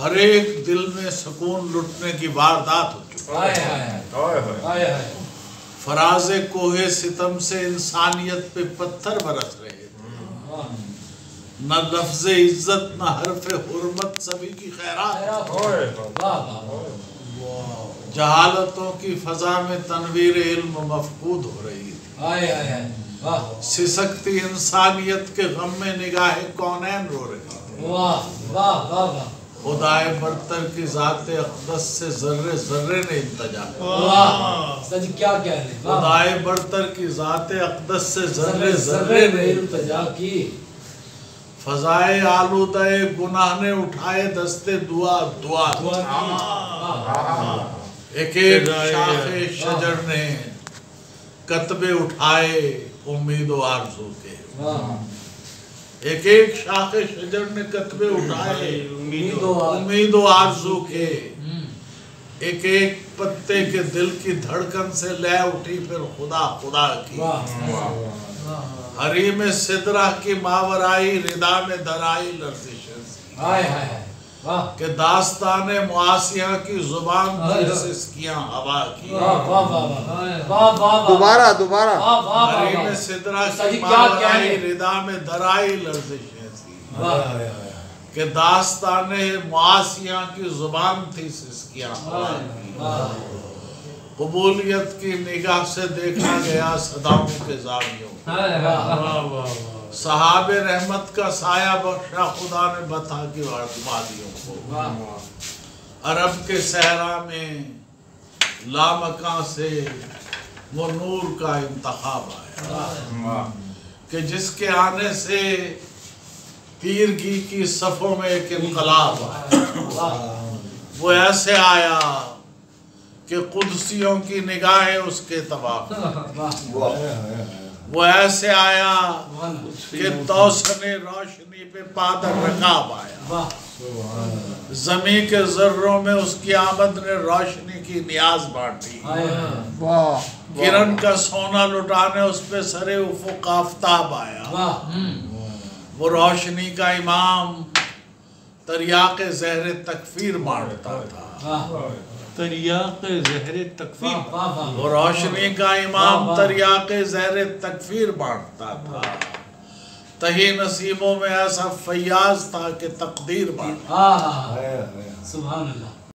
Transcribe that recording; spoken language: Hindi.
हर एक दिल में सुकून लुटने की वारदात हो चुकी हाय हाय हाय। हाय हाय। हाय फराज कोहे सितम से इंसानियत पे पत्थर बरस रहे थे। न लफ्ज इज़्ज़त न हरफ हुरमत सभी की खैरात। खैरात। हो। हाय। वाह वाह वाह। जहालतों की फजा में तनवीर इल्म मफकूद हो रही थी। हाय हाय हाय। सिसकती इंसानियत के गम में निगाहें कौनैन रो रही थी? वाह वाह वाह वाह। खुदाए बरतर की ज़ात अकदस से जर्रे जर्रे ने इंतजा सच क्या कह रहे खुदाए बरतर की ज़ात अकदस से जर्रे जर्रे ने इल्तिजा की। फजाए आलूदे गुनाह ने उठाए दस्ते दुआ दुआ। वाह। एक एक शाखे शजर ने कतबे उठाए उम्मीद आरज़ू के। वाह। एक एक शाखे शजर ने कतबे उठाए। उम्मीद आरज़ू के एक एक पत्ते के दिल की धड़कन से लय उठी फिर खुदा खुदा की। हरी में सिदरा की मावराई रिदा में दराई लर्जिशें। कि दास्तान मुआसिया की ज़ुबान हाय, की हाय। सिसकियाँ हवा की दोबारा दोबारा में सिदरा की क्या रिदा में दराई लर्जिश के दास्तान मुआसिया की ज़ुबान थी सिस्किया हवा की कबूलियत की निगाह से देखा गया सदाओं के वाह सहाबे रहमत का साया बख्शा खुदा ने बता की वादियों को। अरब के सहरा में लामका से वो नूर का इंतखाब आया। कि जिसके आने से तीरगी की सफ़ों में एक इनकलाब आया। वो ऐसे आया कि कुदसियों की निगाहें उसके तबाह वाह वो ऐसे आया कि तौसने रोशनी पे पादर रकाब आया। वाह। जमी के जर्रों में उसकी आमद ने रोशनी की नियाज बांटी किरण का सोना लुटाने उस पे सरे उफुक आफ्ताब आया। हम्म, वो रोशनी का इमाम तरियाक जहर तकफीर मारता था। तरियाक जहर तकफीर वो रोशनी का इमाम। तरियाक जहर तकफीर बांटता था। तही नसीबों में ऐसा फैयाज था कि तकदीर बांटता सुबह हाँ हाँ। अल्लाह।